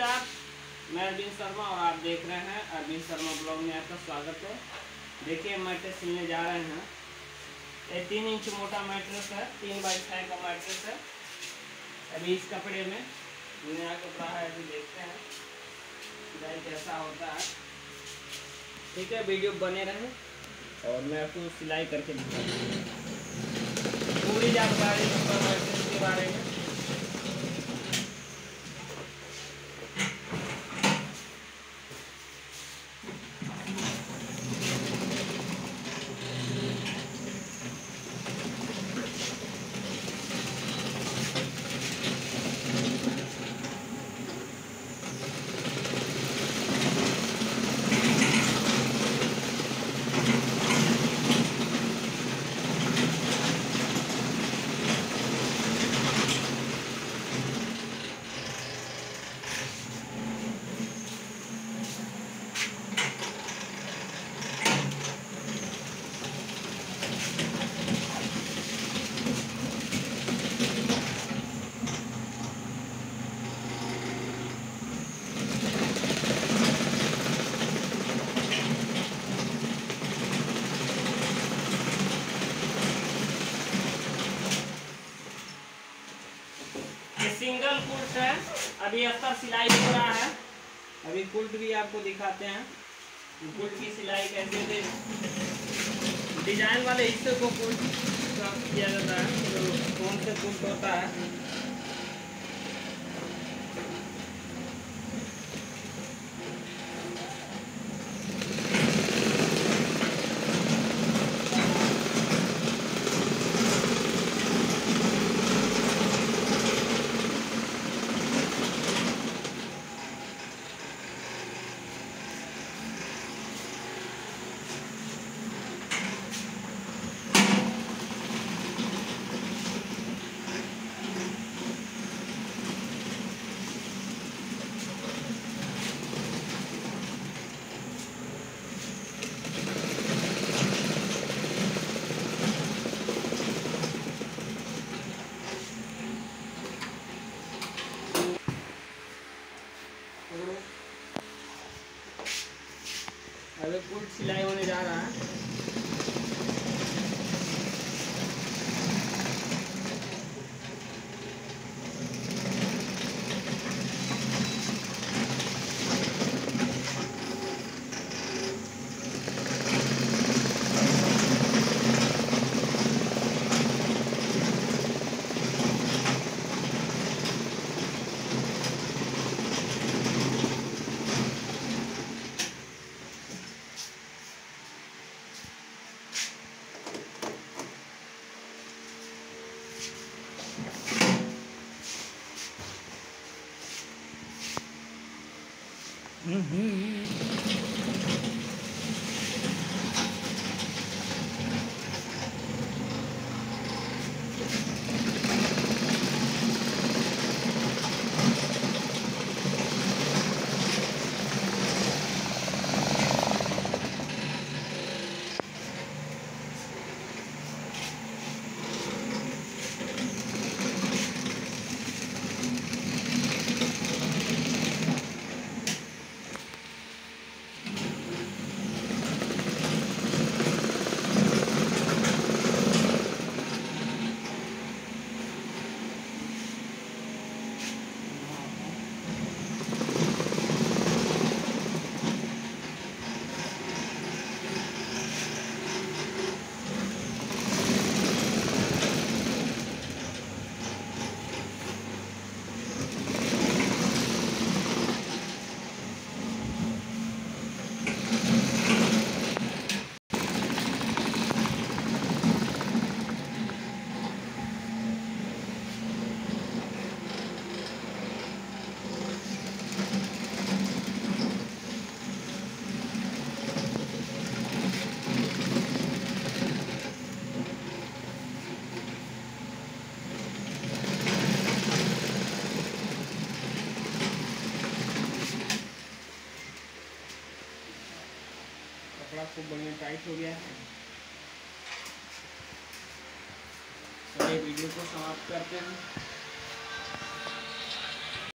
नमस्कार मैं अरविंद शर्मा और आप देख रहे हैं अरविंद शर्मा ब्लॉग में आपका स्वागत है। देखिए, मैट्रेस सिलने जा रहे हैं। ये तीन इंच मोटा मैट्रेस है, तीन बाई छः का मैट्रेस है। अभी इस कपड़े में नया कपड़ा है, अभी देखते हैं। सिलाई कैसा होता है? ठीक है, वीडियो बने रहे और मैं आपको सिलाई करके दिखाता हूँ पूरी जानकारी मैट्रेस के बारे में। ये सिंगल कुल्ट है। अभी अस्तर सिलाई हो रहा है। अभी कुल्ट भी आपको दिखाते हैं। कुल्ट की सिलाई कैसे दे डिज़ाइन वाले हिस्से को कुल्ट किया जाता है। कौन से कुल्ट होता है? अभी कुल सिलाई होने जा रहा है। Mm-hmm. कपड़ा खूब बढ़िया टाइट हो गया है। तो ये वीडियो को समाप्त करते हैं।